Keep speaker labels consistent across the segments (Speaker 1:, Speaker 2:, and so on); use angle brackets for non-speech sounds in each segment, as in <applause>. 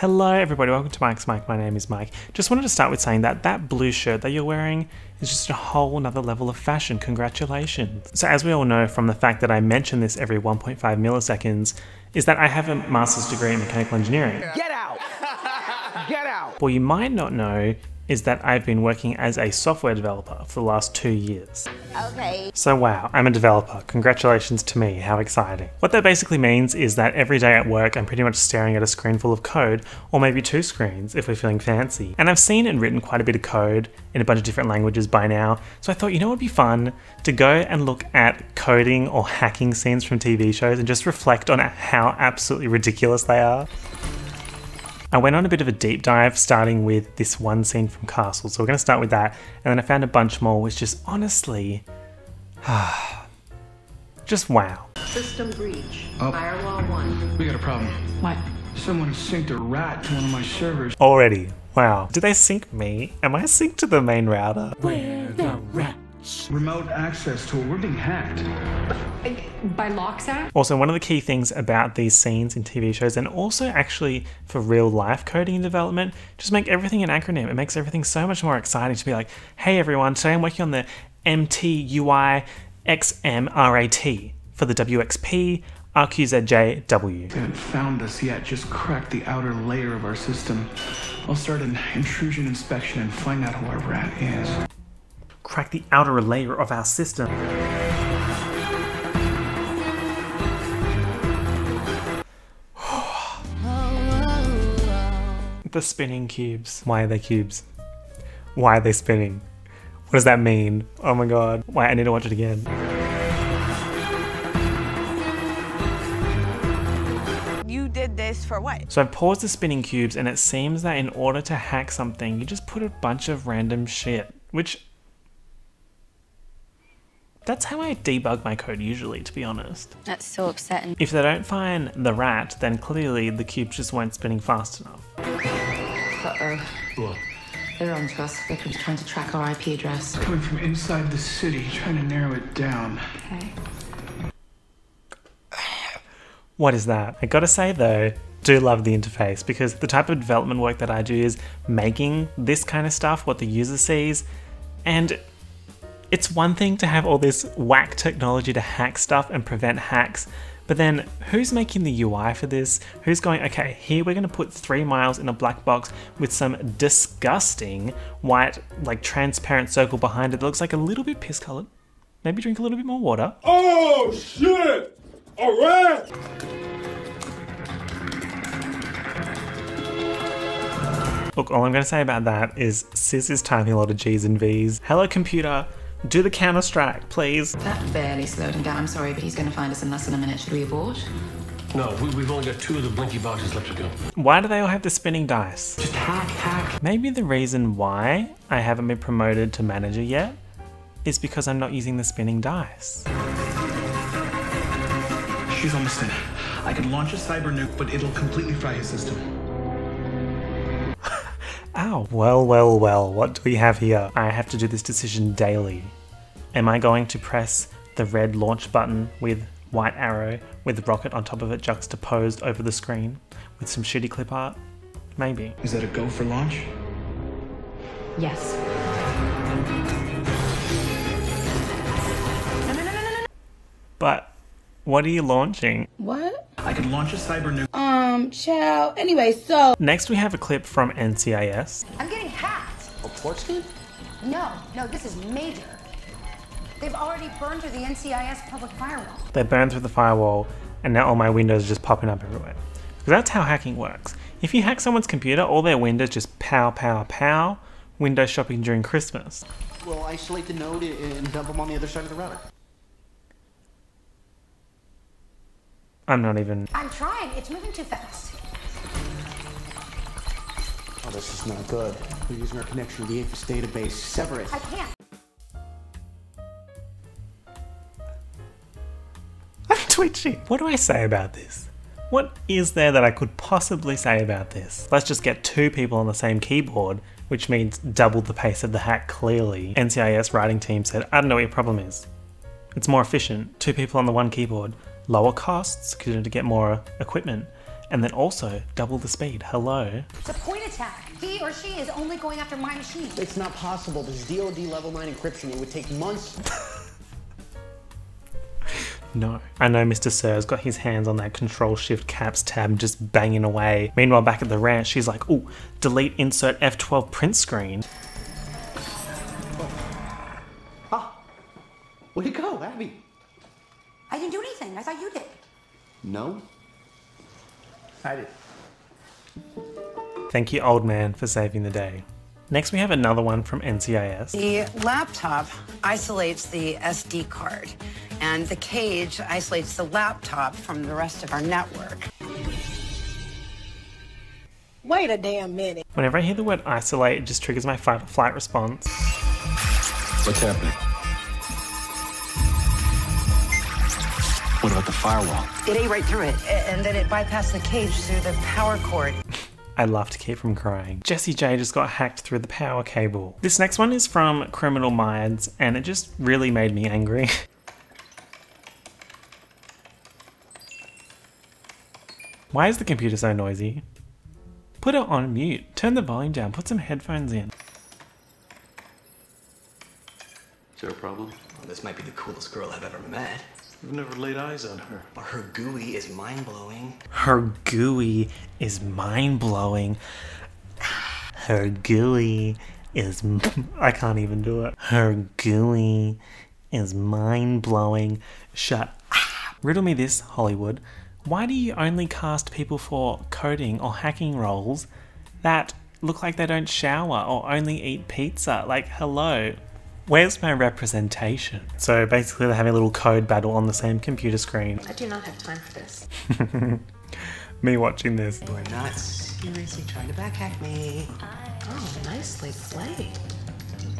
Speaker 1: Hello everybody, welcome to Mike's Mic. My name is Mike. Just wanted to start with saying that that blue shirt that you're wearing is just a whole another level of fashion. Congratulations. So as we all know from the fact that I mention this every 1.5 milliseconds, is that I have a master's degree in mechanical engineering.
Speaker 2: Get out! <laughs> Get out!
Speaker 1: What you might not know is that I've been working as a software developer for the last two years.
Speaker 3: Okay.
Speaker 1: So wow, I'm a developer. Congratulations to me, how exciting. What that basically means is that every day at work I'm pretty much staring at a screen full of code, or maybe two screens if we're feeling fancy. And I've seen and written quite a bit of code in a bunch of different languages by now, so I thought, you know what would be fun? To go and look at coding or hacking scenes from TV shows and just reflect on how absolutely ridiculous they are. I went on a bit of a deep dive starting with this one scene from Castle, so we're going to start with that, and then I found a bunch more, which just honestly, <sighs> just wow.
Speaker 4: System breach.
Speaker 5: Oh.
Speaker 4: Firewall 1.
Speaker 5: We got a problem.
Speaker 4: What?
Speaker 5: Someone synced a rat to one of my servers.
Speaker 1: Already, wow. Did they sync me? Am I synced to the main router?
Speaker 5: Remote access tool. We're being hacked.
Speaker 4: By Loxat?
Speaker 1: Also, one of the key things about these scenes in TV shows, and also actually for real life coding and development, just make everything an acronym. It makes everything so much more exciting to be like, hey everyone, today I'm working on the MTUI XMRAT for the WXP RQZJW.
Speaker 5: They haven't found us yet. Just crack the outer layer of our system. I'll start an intrusion inspection and find out who our rat is.
Speaker 1: Crack the outer layer of our system. <sighs> the spinning cubes. Why are they cubes? Why are they spinning? What does that mean? Oh my god. Why I need to watch it again.
Speaker 3: You did this for what?
Speaker 1: So I've paused the spinning cubes and it seems that in order to hack something, you just put a bunch of random shit, which that's how I debug my code usually, to be honest.
Speaker 6: That's so upsetting.
Speaker 1: If they don't find the rat, then clearly the cubes just weren't spinning fast enough.
Speaker 7: Uh-oh. They're on to us. Victim's trying to track our IP address.
Speaker 5: Coming from inside the city, trying to narrow it down.
Speaker 7: Okay.
Speaker 1: What is that? I gotta say though, do love the interface because the type of development work that I do is making this kind of stuff what the user sees, and it's one thing to have all this whack technology to hack stuff and prevent hacks, but then who's making the UI for this? Who's going, okay, here we're gonna put three miles in a black box with some disgusting white, like transparent circle behind it that looks like a little bit piss colored. Maybe drink a little bit more water.
Speaker 8: Oh shit! Alright!
Speaker 1: Look, all I'm going to say about that is Sis is typing a lot of G's and V's. Hello, computer. Do the counter strike, please.
Speaker 7: That barely slowed him down. I'm sorry, but he's going to find us in less than a minute. Should we abort?
Speaker 8: No, we, we've only got two of the blinky boxes left to go.
Speaker 1: Why do they all have the spinning dice?
Speaker 7: Just hack, hack.
Speaker 1: Maybe the reason why I haven't been promoted to manager yet is because I'm not using the spinning dice.
Speaker 5: She's almost in. I could launch a cyber nuke, but it'll completely fry his system.
Speaker 1: Ow. Well, well, well, what do we have here? I have to do this decision daily. Am I going to press the red launch button with white arrow with rocket on top of it juxtaposed over the screen with some shitty clip art? Maybe.
Speaker 5: Is that a go for launch?
Speaker 7: Yes.
Speaker 1: But what are you launching?
Speaker 9: What?
Speaker 5: I could launch a cyber nuke.
Speaker 9: Um, child. Anyway, so
Speaker 1: Next, we have a clip from NCIS.
Speaker 3: I'm getting hacked.
Speaker 8: A port scan?
Speaker 3: No, no, this is major. They've already burned through the NCIS public firewall.
Speaker 1: They burned through the firewall, and now all my windows are just popping up everywhere. Because that's how hacking works. If you hack someone's computer, all their windows just pow, pow, pow. Window shopping during Christmas.
Speaker 10: We'll isolate the node and dump them on the other side of the router.
Speaker 1: I'm not even.
Speaker 3: I'm trying. It's moving too fast.
Speaker 10: Oh, this is not good. We're using our connection to the APHIS database. Sever it.
Speaker 3: I can't. <laughs>
Speaker 1: I'm twitching. What do I say about this? What is there that I could possibly say about this? Let's just get two people on the same keyboard, which means double the pace of the hack clearly. NCIS writing team said, I don't know what your problem is. It's more efficient. Two people on the one keyboard. Lower costs, because you need to get more equipment. and then also double the speed. Hello.
Speaker 3: It's a point attack. He or she is only going after my machine.
Speaker 10: It's not possible. This DoD level 9 encryption. It would take months. <laughs>
Speaker 1: No. I know Mr. Sir's got his hands on that control shift caps tab just banging away. Meanwhile, back at the ranch, she's like, oh, delete insert F12 print screen.
Speaker 10: Ah, where'd he go, Abby?
Speaker 3: I anything. I thought you did.
Speaker 10: No. I did.
Speaker 1: Thank you, old man, for saving the day. Next, we have another one from NCIS.
Speaker 6: The laptop isolates the SD card, and the cage isolates the laptop from the rest of our network.
Speaker 9: Wait a damn minute.
Speaker 1: Whenever I hear the word isolate, it just triggers my fight or flight response.
Speaker 8: What's happening? What the firewall?
Speaker 6: It ate right through it, and then it bypassed the cage through the power cord.
Speaker 1: I love to keep from crying. Jesse J just got hacked through the power cable. This next one is from Criminal Minds, and it just really made me angry. <laughs> Why is the computer so noisy? Put it on mute. Turn the volume down. Put some headphones in.
Speaker 8: Is there a problem?
Speaker 11: Well, this might be the coolest girl I've ever met.
Speaker 8: I've never laid eyes on her.
Speaker 11: Or her GUI is mind blowing.
Speaker 1: Her GUI is mind blowing. Her GUI is. m- <laughs> I can't even do it. Her GUI is mind blowing. Shut up. Riddle me this, Hollywood. Why do you only cast people for coding or hacking roles that look like they don't shower or only eat pizza? Like, hello. Where's my representation? So basically, they're having a little code battle on the same computer screen.
Speaker 4: I do not have time for this. <laughs>
Speaker 1: Me watching this.
Speaker 11: You are not seriously trying to backhack me.
Speaker 4: Oh, nicely played.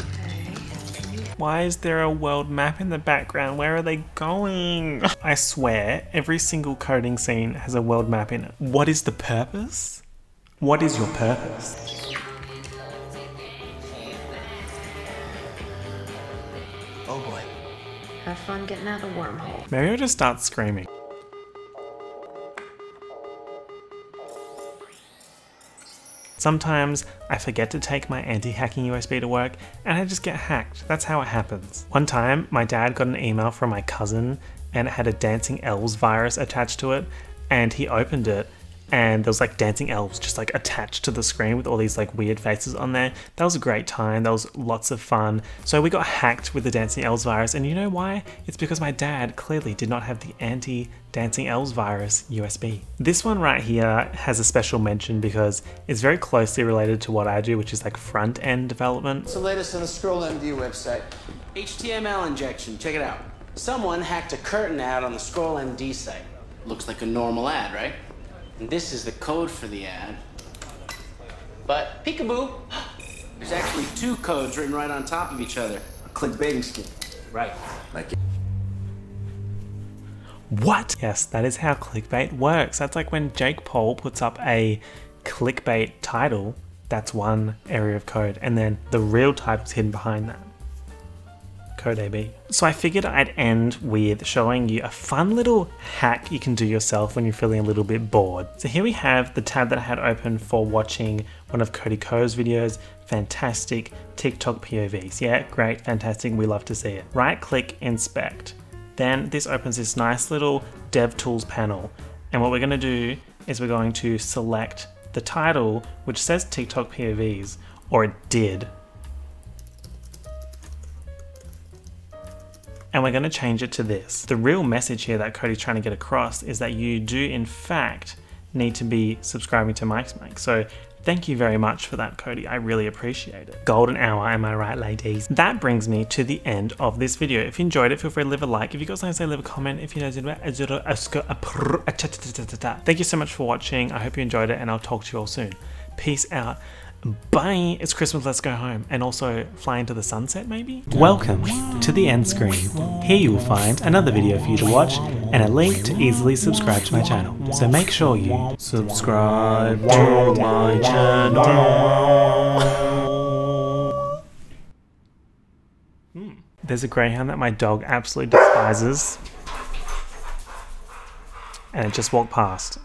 Speaker 4: Okay.
Speaker 1: Why is there a world map in the background? Where are they going? <laughs> I swear, every single coding scene has a world map in it. What is the purpose? What is your purpose?
Speaker 11: Oh boy.
Speaker 4: Have fun getting out of the wormhole.
Speaker 1: Maybe I'll just start screaming. Sometimes I forget to take my anti-hacking USB to work and I just get hacked. That's how it happens. One time, my dad got an email from my cousin and it had a Dancing Elves virus attached to it and he opened it and there was like dancing elves just like attached to the screen with all these like weird faces on there. That was a great time. That was lots of fun. So we got hacked with the dancing elves virus, and you know why? It's because my dad clearly did not have the anti dancing elves virus USB. This one right here has a special mention because it's very closely related to what I do, which is like front end development.
Speaker 10: The latest on the Scroll MD website. HTML injection. Check it out. Someone hacked a curtain ad on the Scroll MD site. Looks like a normal ad, right? And this is the code for the ad. But peekaboo, there's actually two codes written right on top of each other. A clickbaiting scheme. Right. Like
Speaker 1: What? Yes, that is how clickbait works. That's like when Jake Paul puts up a clickbait title, that's one area of code, and then the real title's hidden behind that. Code AB. So I figured I'd end with showing you a fun little hack you can do yourself when you're feeling a little bit bored. So here we have the tab that I had open for watching one of Cody Ko's videos. Fantastic TikTok POVs. Yeah, great, fantastic. We love to see it. Right click, inspect. Then this opens this nice little DevTools panel. And what we're going to do is we're going to select the title, which says TikTok POVs, or it did. And we're going to change it to this. The real message here that Cody's trying to get across is that you do, in fact, need to be subscribing to Mike's Mic. So thank you very much for that, Cody. I really appreciate it. Golden hour, am I right, ladies? That brings me to the end of this video. If you enjoyed it, feel free to leave a like. If you got something to say, leave a comment. If you know, thank you so much for watching. I hope you enjoyed it, and I'll talk to you all soon. Peace out. Bye. It's Christmas. Let's go home. And also fly into the sunset, maybe? Welcome to the end screen. Here you will find another video for you to watch and a link to easily subscribe to my channel. So make sure you subscribe to my channel. Hmm. There's a greyhound that my dog absolutely despises. And it just walked past.